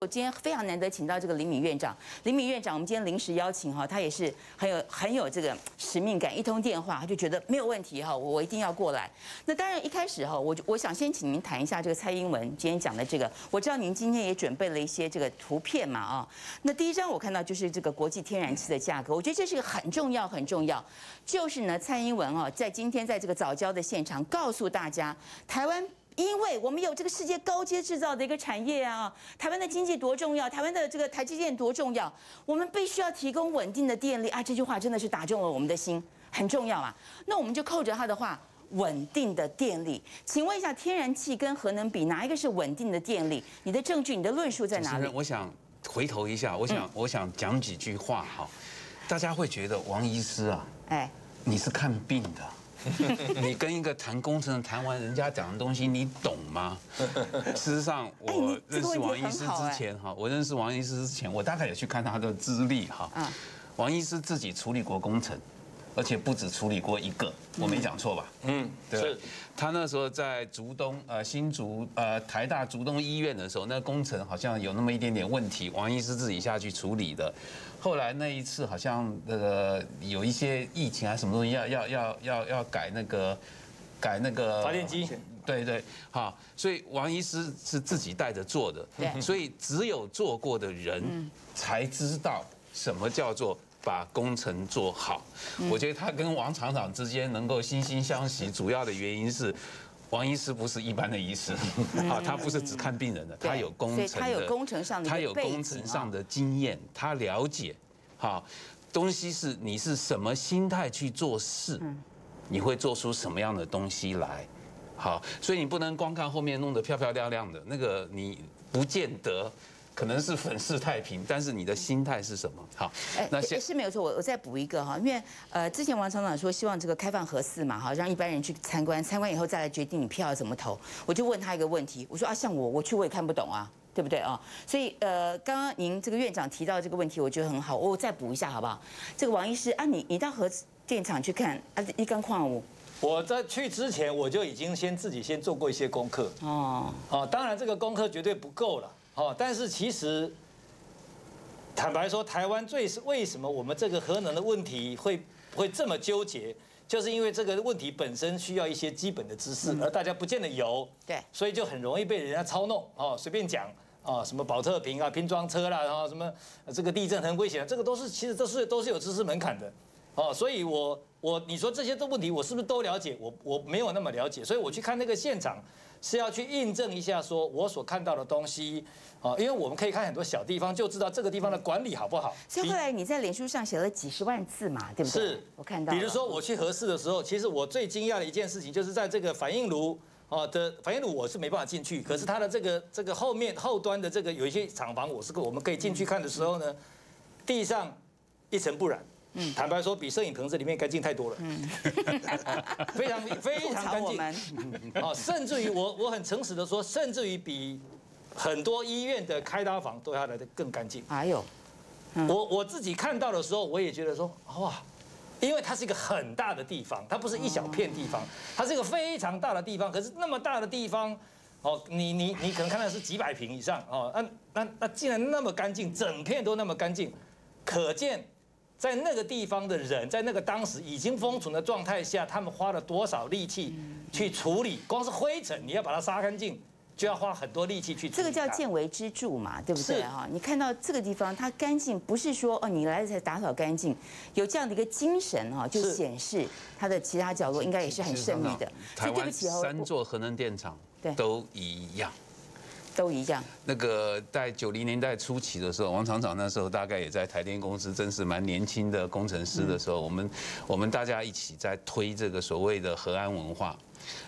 我今天非常难得请到这个林敏院长，林敏院长，我们今天临时邀请哈，他也是很有很有这个使命感，一通电话他就觉得没有问题哈，我一定要过来。那当然一开始哈，我我想先请您谈一下这个蔡英文今天讲的这个，我知道您今天也准备了一些这个图片嘛啊。那第一张我看到就是这个国际天然气的价格，我觉得这是个很重要很重要，就是呢蔡英文哦在今天在这个早教的现场告诉大家，台湾。因为我们有这个世界高阶制造的一个产业啊，台湾的经济多重要，台湾的这个台积电多重要，我们必须要提供稳定的电力啊！这句话真的是打中了我们的心，很重要啊。那我们就扣着他的话，稳定的电力。请问一下，天然气跟核能比，哪一个是稳定的电力？你的证据、你的论述在哪里？我想回头一下，我想我想讲几句话哈，大家会觉得王医师啊，哎，你是看病的。你跟一个谈工程谈完，人家讲的东西你懂吗？事实上，我认识王医师之前哈，我认识王医师之前，我大概也去看他的资历哈。王医师自己处理过工程。而且不止处理过一个，我没讲错吧？嗯，对。他那时候在竹东呃新竹呃台大竹东医院的时候，那工程好像有那么一点点问题，王医师自己下去处理的。后来那一次好像那个有一些疫情还是什么东西，要要要要要改那个改那个发电机。对对，好，所以王医师是自己带着做的。对。所以只有做过的人才知道什么叫做。把工程做好，我觉得他跟王厂长之间能够惺惺相惜，主要的原因是王医师不是一般的医师，啊，他不是只看病人的，他有工程，他有工程上的，他有工程上的经验，他了解，好，东西是你是什么心态去做事，你会做出什么样的东西来，好，所以你不能光看后面弄得漂漂亮亮的那个，你不见得。可能是粉饰太平，但是你的心态是什么？好，那是是没有错。我我再补一个哈，因为呃，之前王厂长说希望这个开放核四嘛，哈，让一般人去参观，参观以后再来决定你票要怎么投。我就问他一个问题，我说啊，像我我去我也看不懂啊，对不对啊？所以呃，刚刚您这个院长提到这个问题，我觉得很好，我再补一下好不好？这个王医师啊，你你到核电厂去看啊，一根矿物。我在去之前我就已经先自己先做过一些功课哦，哦，当然这个功课绝对不够了。哦，但是其实，坦白说，台湾最是为什么我们这个核能的问题会会这么纠结，就是因为这个问题本身需要一些基本的知识，而大家不见得有，对，所以就很容易被人家操弄。哦，随便讲啊，什么保特瓶啊、拼装车啦，然后什么这个地震很危险，这个都是其实都是都是有知识门槛的。哦，所以我我你说这些的问题，我是不是都了解？我我没有那么了解，所以我去看那个现场。是要去印证一下，说我所看到的东西，啊，因为我们可以看很多小地方，就知道这个地方的管理好不好。所以后来你在脸书上写了几十万字嘛，对不对？是，我看到。比如说我去合适的时候，其实我最惊讶的一件事情，就是在这个反应炉啊的反应炉，我是没办法进去，可是它的这个这个后面后端的这个有一些厂房，我是我们可以进去看的时候呢，地上一尘不染。坦白说，比摄影棚这里面干净太多了。嗯，非常非常干净。哦，甚至于我我很诚实的说，甚至于比很多医院的开刀房都要来的更干净。还有，我我自己看到的时候，我也觉得说，哇，因为它是一个很大的地方，它不是一小片地方，它是一个非常大的地方。可是那么大的地方，哦，你你你可能看到是几百平以上哦，那那那竟然那么干净，整片都那么干净，可见。在那个地方的人，在那个当时已经封存的状态下，他们花了多少力气去处理？光是灰尘，你要把它杀干净，就要花很多力气去。这个叫见微知著嘛，对不对？哈，你看到这个地方它干净，不是说哦你来了才打扫干净，有这样的一个精神哈，就显示它的其他角落应该也是很胜利的。台湾三座核能电厂都一样。都一样。那个在九零年代初期的时候，王厂长那时候大概也在台电公司，真是蛮年轻的工程师的时候，我们我们大家一起在推这个所谓的核安文化。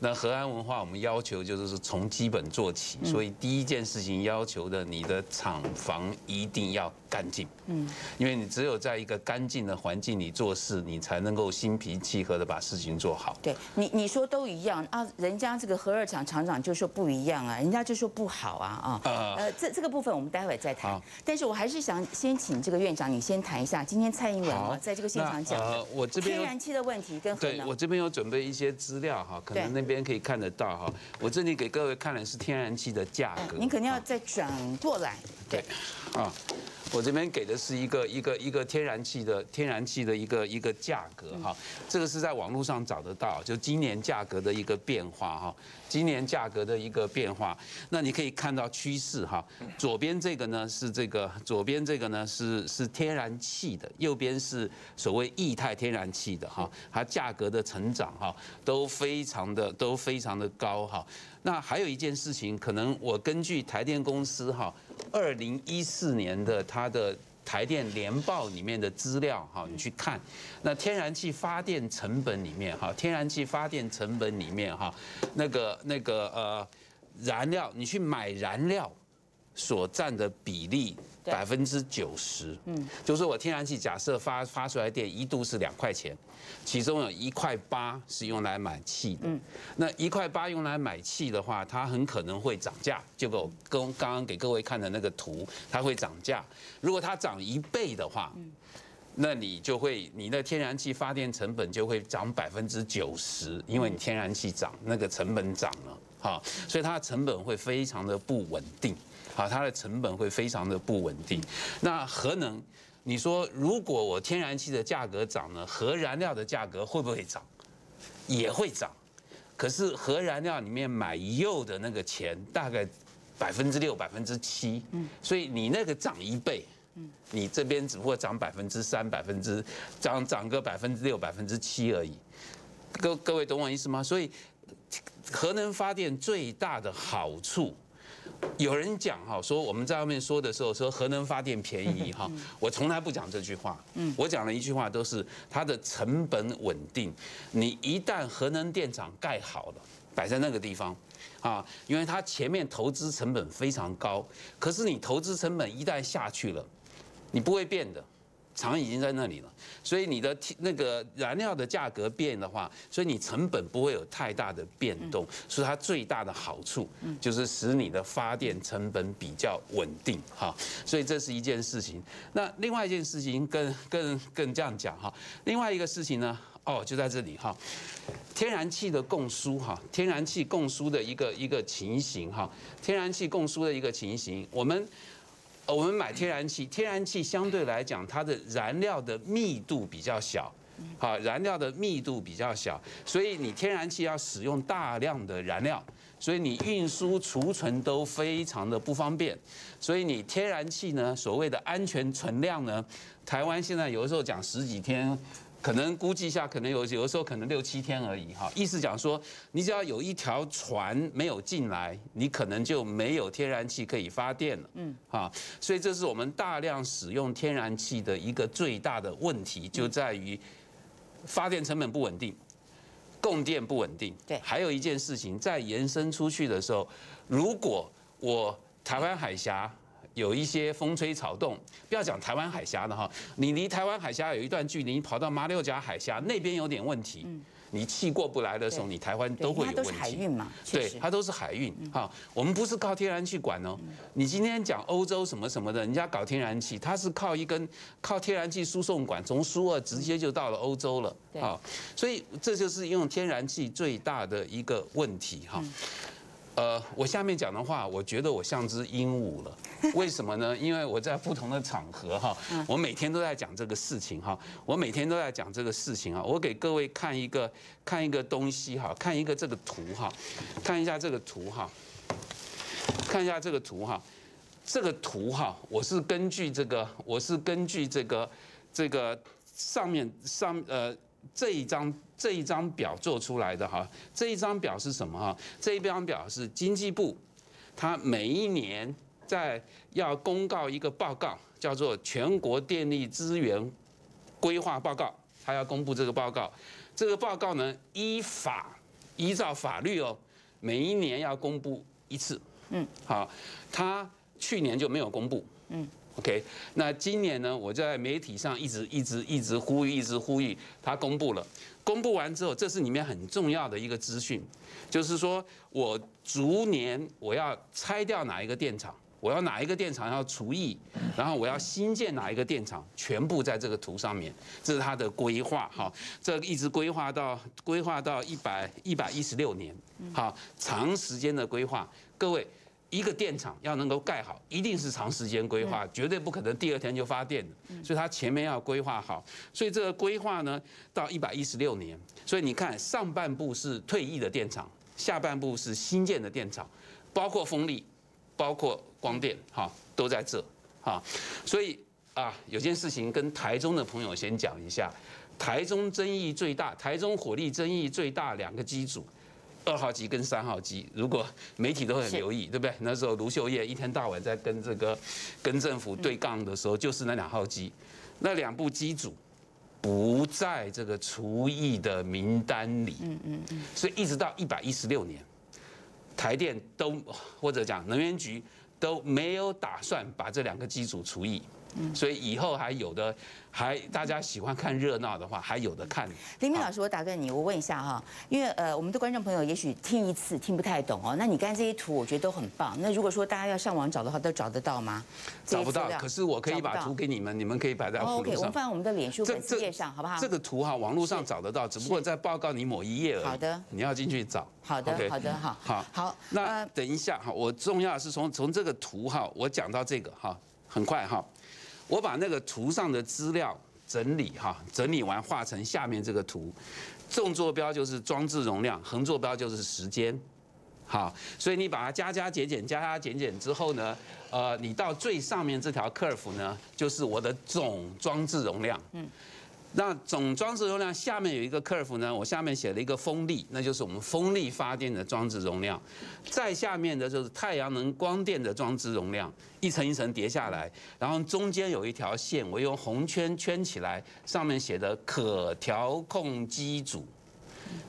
那和安文化，我们要求就是从基本做起，所以第一件事情要求的，你的厂房一定要干净。嗯，因为你只有在一个干净的环境里做事，你才能够心平气和的把事情做好。对你，你说都一样啊，人家这个核二厂厂长就说不一样啊，人家就说不好啊啊。呃，这这个部分我们待会再谈。但是我还是想先请这个院长，你先谈一下今天蔡英文啊，在这个现场讲我这边天然气的问题跟核能。对我这边有准备一些资料哈，可能。那边可以看得到哈，我这里给各位看的是天然气的价格。您肯定要再转过来。对，啊。我这边给的是一个一个一个天然气的天然气的一个一个价格哈，这个是在网络上找得到，就今年价格的一个变化哈，今年价格的一个变化，那你可以看到趋势哈，左边这个呢是这个，左边这个呢是是天然气的，右边是所谓液态天然气的哈，它价格的成长哈都非常的都非常的高哈。那还有一件事情，可能我根据台电公司哈，二零一四年的它的台电年报里面的资料哈，你去看，那天然气发电成本里面哈，天然气发电成本里面哈，那个那个呃燃料，你去买燃料所占的比例。百分之九十，嗯，就是我天然气假设发发出来电一度是两块钱，其中有一块八是用来买气的，嗯，那一块八用来买气的话，它很可能会涨价，就我跟刚刚给各位看的那个图，它会涨价。如果它涨一倍的话，嗯，那你就会你的天然气发电成本就会涨百分之九十，因为你天然气涨，那个成本涨了，哈，所以它的成本会非常的不稳定。好，它的成本会非常的不稳定。那核能，你说如果我天然气的价格涨了，核燃料的价格会不会涨？也会涨。可是核燃料里面买铀的那个钱大概百分之六、百分之七。嗯。所以你那个涨一倍，嗯，你这边只不过涨百分之三、百分之涨涨个百分之六、百分之七而已。各各位懂我意思吗？所以核能发电最大的好处。有人讲哈，说我们在外面说的时候说核能发电便宜哈，我从来不讲这句话。嗯，我讲了一句话，都是它的成本稳定。你一旦核能电厂盖好了，摆在那个地方，啊，因为它前面投资成本非常高，可是你投资成本一旦下去了，你不会变的。厂已经在那里了，所以你的那个燃料的价格变的话，所以你成本不会有太大的变动，所以它最大的好处就是使你的发电成本比较稳定哈。所以这是一件事情。那另外一件事情更更更这样讲哈，另外一个事情呢，哦就在这里哈，天然气的供输哈，天然气供输的一个一个情形哈，天然气供输的一个情形，我们。我们买天然气，天然气相对来讲，它的燃料的密度比较小，好，燃料的密度比较小，所以你天然气要使用大量的燃料，所以你运输、储存都非常的不方便，所以你天然气呢，所谓的安全存量呢，台湾现在有的时候讲十几天。可能估计一下，可能有有的时候可能六七天而已哈。意思讲说，你只要有一条船没有进来，你可能就没有天然气可以发电了。嗯，哈，所以这是我们大量使用天然气的一个最大的问题，就在于发电成本不稳定，供电不稳定。对，还有一件事情，在延伸出去的时候，如果我台湾海峡。有一些风吹草动，不要讲台湾海峡的哈，你离台湾海峡有一段距离，你跑到马六甲海峡那边有点问题，你气过不来的时候，你台湾都会有问题。它都是海运嘛，对，它都是海运。哈，我们不是靠天然气管哦。你今天讲欧洲什么什么的，人家搞天然气，它是靠一根靠天然气输送管，从苏俄直接就到了欧洲了。好，所以这就是用天然气最大的一个问题哈。呃，我下面讲的话，我觉得我像只鹦鹉了。为什么呢？因为我在不同的场合哈，我每天都在讲这个事情哈，我每天都在讲这个事情啊。我给各位看一个看一个东西哈，看一个这个图哈，看一下这个图哈，看一下这个图哈，这个图哈，我是根据这个，我是根据这个这个上面上呃。这一张这一张表做出来的哈，这一张表是什么哈？这一张表是经济部，它每一年在要公告一个报告，叫做全国电力资源规划报告，它要公布这个报告。这个报告呢，依法依照法律哦，每一年要公布一次。嗯，好，它去年就没有公布。嗯。OK，那今年呢？我在媒体上一直一直一直呼吁，一直呼吁，他公布了。公布完之后，这是里面很重要的一个资讯，就是说我逐年我要拆掉哪一个电厂，我要哪一个电厂要除役，然后我要新建哪一个电厂，全部在这个图上面。这是他的规划，哈，这一直规划到规划到一百一百一十六年，好，长时间的规划。各位。一个电厂要能够盖好，一定是长时间规划，绝对不可能第二天就发电的。所以它前面要规划好。所以这个规划呢，到一百一十六年。所以你看，上半部是退役的电厂，下半部是新建的电厂，包括风力，包括光电，哈，都在这，哈。所以啊，有件事情跟台中的朋友先讲一下。台中争议最大，台中火力争议最大两个机组。二号机跟三号机，如果媒体都很留意，对不对？那时候卢秀燕一天到晚在跟这个跟政府对杠的时候，就是那两号机，那两部机组不在这个除役的名单里。嗯嗯嗯。所以一直到一百一十六年，台电都或者讲能源局都没有打算把这两个机组除役。所以以后还有的，还大家喜欢看热闹的话，还有的看。林明老师，我打断你，我问一下哈，因为呃，我们的观众朋友也许听一次听不太懂哦。那你刚才这些图，我觉得都很棒。那如果说大家要上网找的话，都找得到吗？找不到，可是我可以把图给你们，你们可以摆在网络上。OK，我们放在我们的脸书粉丝页上，好不好？这个图哈，网络上找得到，只不过在报告你某一页而已。好的，你要进去找。好的，好的，好。好，好。那等一下哈，我重要是从从这个图哈，我讲到这个哈，很快哈。我把那个图上的资料整理哈，整理完画成下面这个图，纵坐标就是装置容量，横坐标就是时间，好，所以你把它加加减减加加减减之后呢，呃，你到最上面这条 curve 呢，就是我的总装置容量。嗯。那总装置容量下面有一个 curve 呢，我下面写了一个风力，那就是我们风力发电的装置容量。再下面的就是太阳能光电的装置容量，一层一层叠下来，然后中间有一条线，我用红圈圈起来，上面写的可调控机组。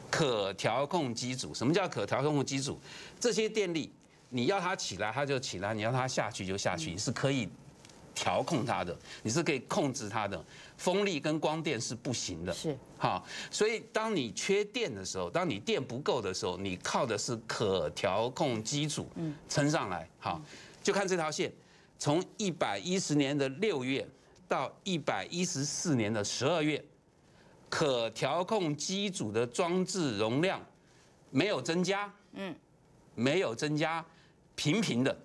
可调控机组，什么叫可调控机组？这些电力你要它起来它就起来，你要它下去就下去，是可以。调控它的，你是可以控制它的，风力跟光电是不行的。是，哈，所以当你缺电的时候，当你电不够的时候，你靠的是可调控机组，嗯，撑上来。好，就看这条线，从一百一十年的六月到一百一十四年的十二月，可调控机组的装置容量没有增加，嗯，没有增加，平平的，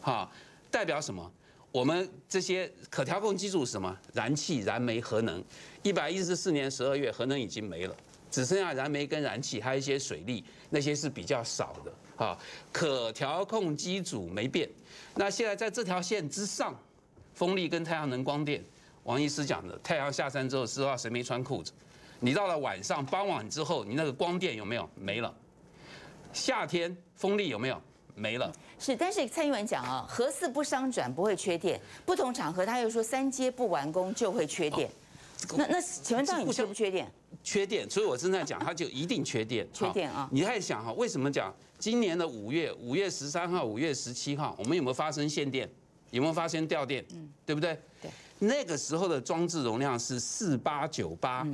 哈，代表什么？我们这些可调控机组是什么？燃气、燃煤、核能。一百一十四年十二月，核能已经没了，只剩下燃煤跟燃气，还有一些水利，那些是比较少的。啊，可调控机组没变。那现在在这条线之上，风力跟太阳能光电，王医师讲的，太阳下山之后，实话谁没穿裤子？你到了晚上傍晚之后，你那个光电有没有没了？夏天风力有没有？没了，是，但是蔡英文讲啊，核四不商转不会缺电，不同场合他又说三阶不完工就会缺电，那那请问到底缺不缺电？缺电，所以我正在讲，他就一定缺电，缺电啊！你在想哈，为什么讲今年的五月，五月十三号、五月十七号，我们有没有发生限电？有没有发生掉电？嗯，对不对？对，那个时候的装置容量是四八九八。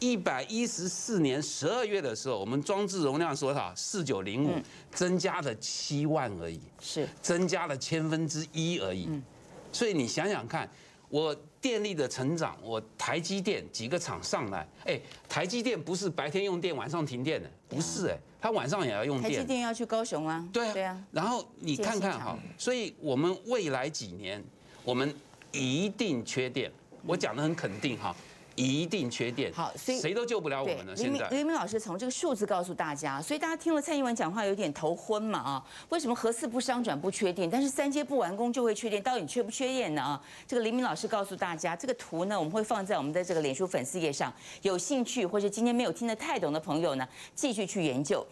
一百一十四年十二月的时候，我们装置容量多少？四九零五，增加了七万而已，是增加了千分之一而已。所以你想想看，我电力的成长，我台积电几个厂上来，哎，台积电不是白天用电，晚上停电的，不是哎，它晚上也要用电。台积电要去高雄啊？对啊，对啊。然后你看看哈，所以我们未来几年，我们一定缺电。我讲的很肯定哈。一定缺电，好，所以谁都救不了我们了。现在，黎明老师从这个数字告诉大家，所以大家听了蔡英文讲话有点头昏嘛啊？为什么核四不商转不缺电，但是三阶不完工就会缺电？到底缺不缺电呢？啊，这个黎明老师告诉大家，这个图呢我们会放在我们的这个脸书粉丝页上，有兴趣或者今天没有听得太懂的朋友呢，继续去研究。